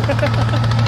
Ha ha ha.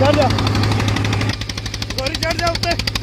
चढ़ जा चढ़ जा